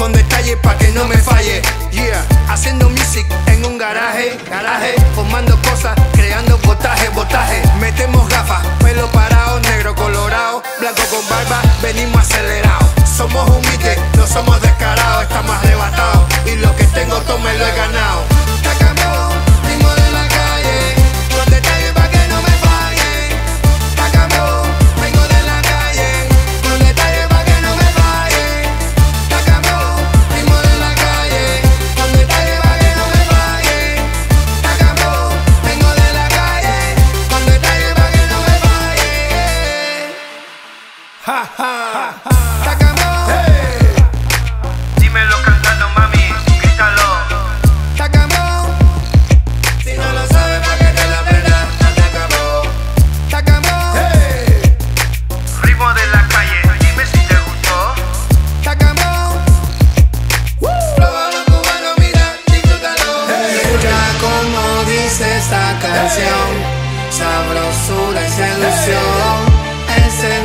con detalle pa' que no me falle. Yeah, haciendo music en un garaje, garaje, formando cosas, creando botaje, botaje. Metemos gafas, pelo parado, negro colorado, blanco con barba, venimos acelerados. Somos humildes, no somos descarados, estamos arrebatados. Y lo que tengo, tómelo esta canción. Sabrosura y seducción. Es.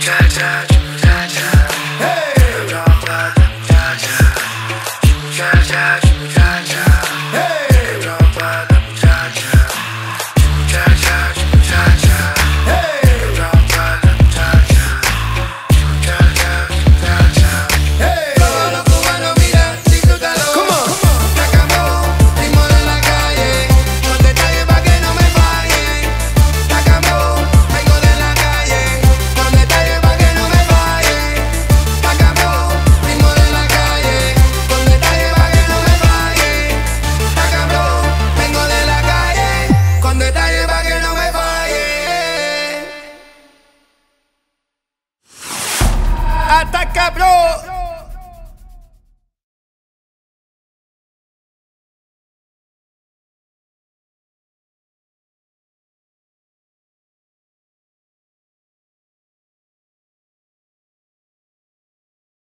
Cha cha cha cha.